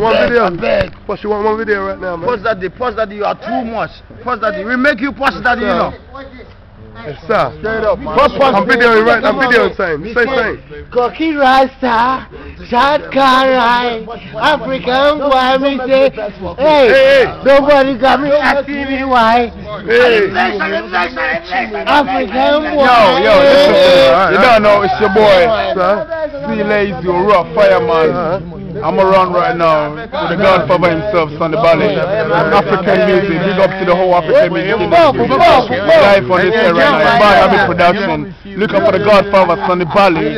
want one beg, video? I beg. Post, you want one video right now, man? Post that, post that you are too much. Post that, we make you post that, you know. Yes, sir. Straight up, man. I'm videoing right I'm videoing something. Say something. Cocky Rasta, Shotgun Right, African boy, me say, hey, Hey, nobody got me asking me why. hey. African boy. Yo, yo, listen. Alright, you don't know, it's your boy. Sir. C Lazy or rough fireman. I'm around right now with the Godfather himself, Sonny Bally. African music, big up to the whole African music industry. Live on this air right now, Bad Habit Production. Look up for the Godfather, Sonny Bally,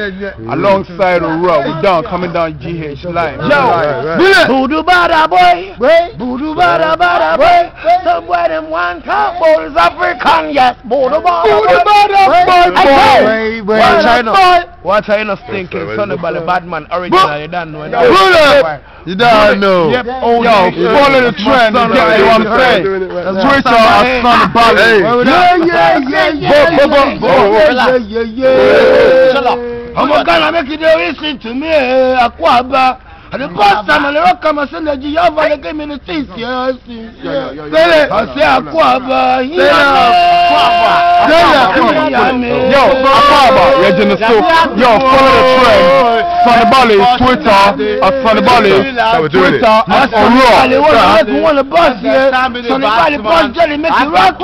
alongside Raw. We down, coming down GH Live. Right, right. Voodoo bada boy, voodoo bada bada boy. Somewhere them one top boy is African, yes. Voodoo bada Voodoo boy. bada boy, Hey, boy. Watch China. out, Watch out, you know stinking Yes, sir, Sonny yes, Bally, sir. Badman original, you don't know. it. You don't know. Yep, oh, yo, follow the trend, you get what I'm saying. Doing it right now. Twitter at Sonny Bally. Hey. Yeah, yeah, yeah, yeah. Yeah, yeah, yeah. Shut up. I'm gonna make you listen to me, eh, Aquaba. And the first time I look at my son, the Jehovah, they gave me the things, yeah, Say it. I say Aquaba, Say it. Yo, Akaba, Regina So. Yo, follow the trend. Sonny Bally, Twitter at Sonny Bally. how we're doing it. Twitter at Sonny Aurora. Bally, wanna make you wanna bust, yeah. Sonny Bally, bust jelly, make you rock,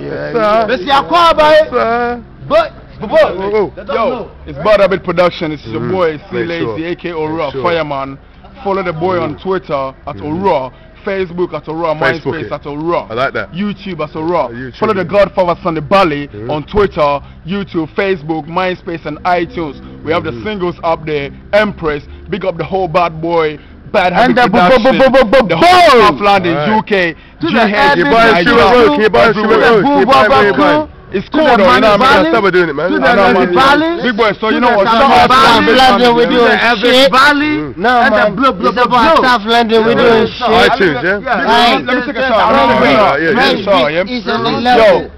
Yes, sir. Mr. Aquaba, Sir. But, Oh, oh. Yo, it's Bad Habit Production. It's your Mhm. boy, C Lazy, sure. aka Aurora, sure. Fireman. Follow the boy on Twitter at Aurora. Facebook at Aurora, Facebook MySpace it. at Aurora. I like that. YouTube at Aurora. YouTube. Follow the Godfather Sonny Bally Mhm. on Twitter, YouTube, Facebook, MySpace, and iTunes. We have the Mhm. singles up there. Empress, big up the whole bad boy. Bad And Habit the bo- bo- Production. bo- bo- bo- the whole boom! Southland in Alright. UK. To the GH, Keep Keep buying Nigeria, Sugar Road. Keep buying Sugar everywhere. Road. Keep buying where you Boo, buying. It's cool though, you know what I mean? That's how we're doing it, man. To I know. Valley. Big boy, so you know what? Of Valley. London, we Yeah. doing shit. Valley. Mm. No, man. blue, blue, It's blue, about blue. South London, we doing shit. iTunes, yeah? Right. Let me take a shot. Let me take a shot. Yeah, yeah, mm. yeah. Sorry, yeah. It's on the Yo,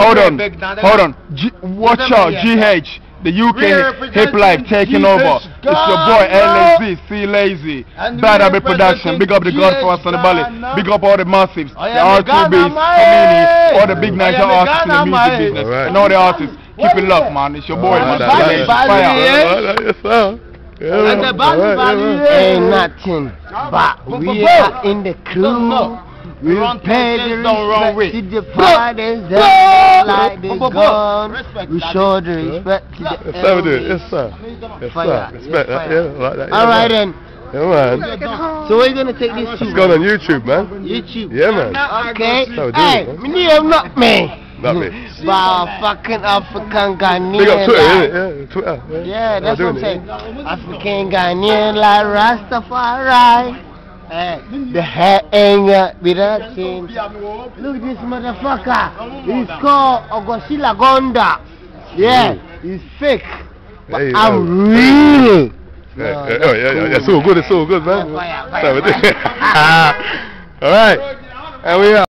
hold on, hold on. Watch out, GH, the UK Hip Life taking over. It's your boy LSD, C Lazy, Bad we Habit Production. Big up the GH Godfather Sonny Bally. Ghana. Big up all the massives, I the am a R2Bs, Ghana man. Community, all the big I Niger am artists in the music business, Alright. and all the artists. Keep it love, man. It's your boy, Alright, man. that's C right. Lazy, Bally, fire. yeah. Alright, Yes, sir. Yeah, And the Bali Alright, yeah, Bali, man. yeah. Ain't nothing but we are in the crew. We Run pay the don't run respect with. to the fathers that like they gone. Respect We show the respect to Yes, the sir, we do. Yes, sir. Yes, sir. Respect that. Yeah, like that. All right then. Yeah, man. So we're gonna take this It's to going on YouTube, man. YouTube. Yeah, man. Okay. How we doing, Hey, me name not me. Not me. But fucking African Ghanaian. Big up Twitter, like- innit? Yeah, Twitter. Yeah, that's what I'm saying. doing it? African Ghanaian like Rastafari. The hair ain't that change. Look at this motherfucker. He's called Ogoshila Gonda. Yeah, he's fake. But you I'm oh. real. Yeah, yeah, yeah, yeah, yeah, it's all good, it's all good, man. Fire, That's how we do it. All right, and we are.